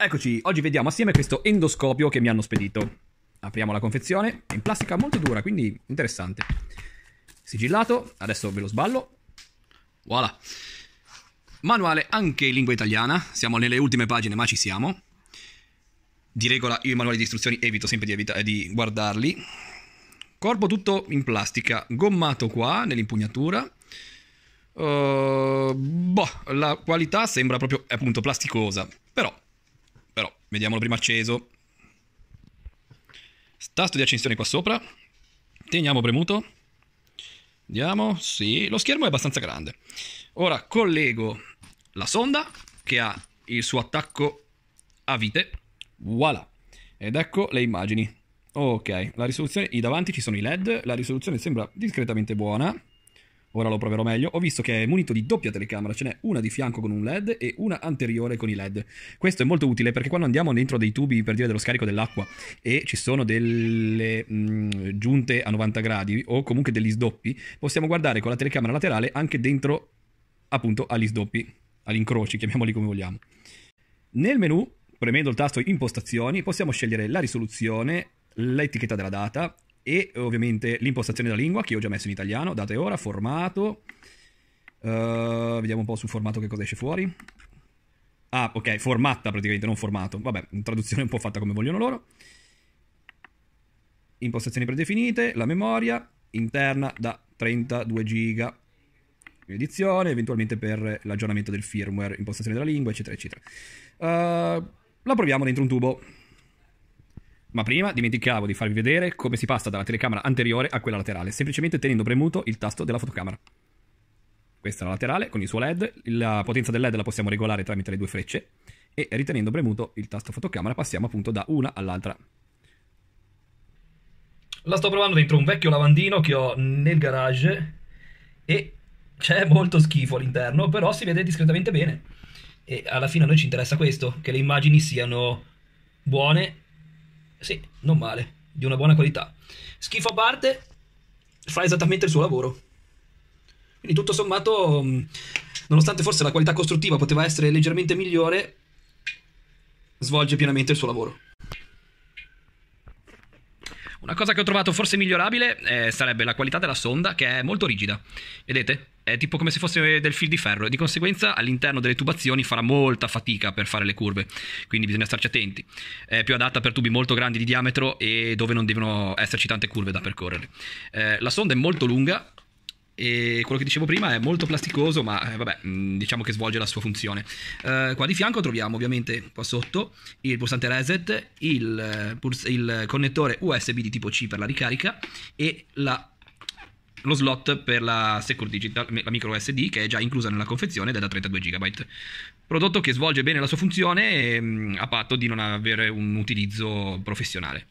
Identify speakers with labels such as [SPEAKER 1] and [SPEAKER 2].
[SPEAKER 1] Eccoci, oggi vediamo assieme questo endoscopio che mi hanno spedito. Apriamo la confezione, è in plastica molto dura, quindi interessante. Sigillato, adesso ve lo sballo. Voilà. Manuale anche in lingua italiana, siamo nelle ultime pagine ma ci siamo. Di regola io i manuali di istruzioni evito sempre di, evita- di guardarli. Corpo tutto in plastica, gommato qua nell'impugnatura. Uh, boh, la qualità sembra proprio appunto plasticosa, però, vediamolo prima acceso. Tasto di accensione qua sopra. Teniamo premuto. Andiamo, sì, lo schermo è abbastanza grande. Ora collego la sonda che ha il suo attacco a vite. Voilà. Ed ecco le immagini. Ok, la risoluzione, i davanti ci sono i LED, la risoluzione sembra discretamente buona. Ora lo proverò meglio. Ho visto che è munito di doppia telecamera, ce n'è una di fianco con un LED e una anteriore con i LED. Questo è molto utile perché quando andiamo dentro dei tubi per dire dello scarico dell'acqua e ci sono delle mh, giunte a 90 gradi o comunque degli sdoppi, possiamo guardare con la telecamera laterale anche dentro appunto agli sdoppi, agli incroci, chiamiamoli come vogliamo. Nel menu, premendo il tasto impostazioni, possiamo scegliere la risoluzione, l'etichetta della data e ovviamente l'impostazione della lingua che ho già messo in italiano, data e ora, formato. Uh, vediamo un po' sul formato che cosa esce fuori. Ah, ok, formatta praticamente, non formato. Vabbè, traduzione un po' fatta come vogliono loro. Impostazioni predefinite, la memoria interna da 32 giga edizione, eventualmente per l'aggiornamento del firmware, impostazione della lingua, eccetera, eccetera. Uh, la proviamo dentro un tubo. Ma prima dimenticavo di farvi vedere come si passa dalla telecamera anteriore a quella laterale, semplicemente tenendo premuto il tasto della fotocamera. Questa è la laterale con il suo LED, la potenza del LED la possiamo regolare tramite le due frecce e ritenendo premuto il tasto fotocamera passiamo appunto da una all'altra.
[SPEAKER 2] La sto provando dentro un vecchio lavandino che ho nel garage e c'è molto schifo all'interno, però si vede discretamente bene. E alla fine a noi ci interessa questo, che le immagini siano buone sì, non male, di una buona qualità. Schifo a parte, fa esattamente il suo lavoro. Quindi tutto sommato, mm, nonostante forse la qualità costruttiva poteva essere leggermente migliore, svolge pienamente il suo lavoro.
[SPEAKER 1] Una cosa che ho trovato forse migliorabile eh, sarebbe la qualità della sonda, che è molto rigida. Vedete? È tipo come se fosse del fil di ferro e di conseguenza all'interno delle tubazioni farà molta fatica per fare le curve, quindi bisogna starci attenti. È più adatta per tubi molto grandi di diametro e dove non devono esserci tante curve da percorrere. Eh, la sonda è molto lunga, e quello che dicevo prima è molto plasticoso ma eh, vabbè mm, diciamo che svolge la sua funzione eh, qua di fianco troviamo ovviamente qua sotto il pulsante reset il, eh, il connettore USB di tipo C per la ricarica e la, lo slot per la Secure Digital la micro SD che è già inclusa nella confezione ed è da 32 GB prodotto che svolge bene la sua funzione e, mm, a patto di non avere un utilizzo professionale